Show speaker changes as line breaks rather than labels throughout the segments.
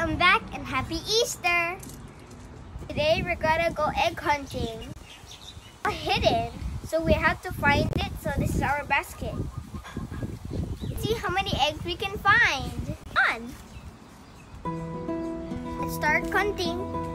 I'm back and happy Easter! Today we're gonna go egg hunting. Are hidden, so we have to find it. So this is our basket. Let's see how many eggs we can find. On. Let's start hunting.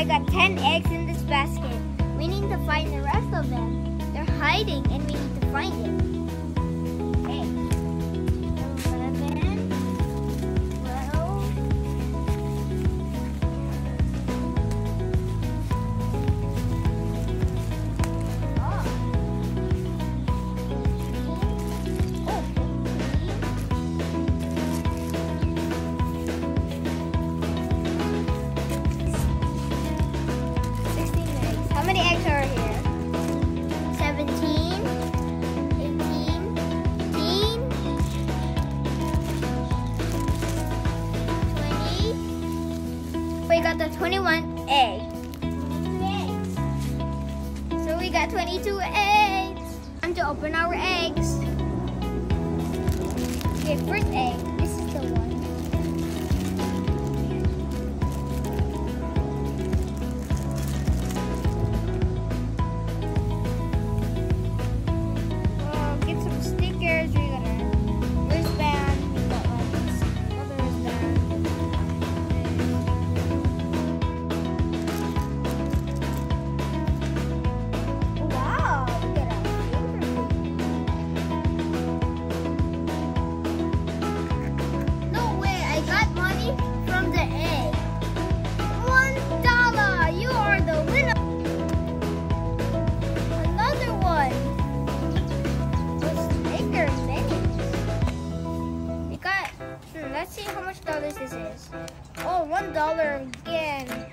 I got 10 eggs in this basket. We need to find the rest of them. They're hiding and we need to find it. Got the twenty-one eggs. Eggs. So we got twenty-two eggs. Time to open our eggs. Okay, first egg. Dollars this is. Oh, one dollar again.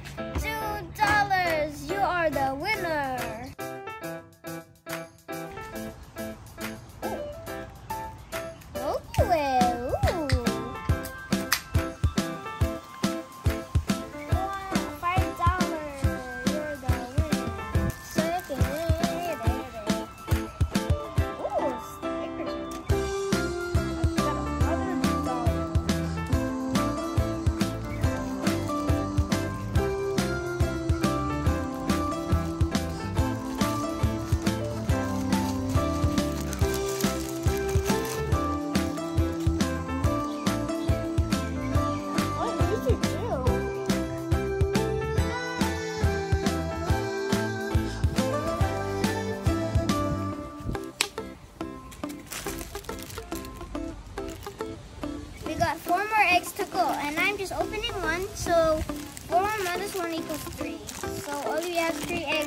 Got four more eggs to go, and I'm just opening one, so four minus one equals three. So all we have three eggs.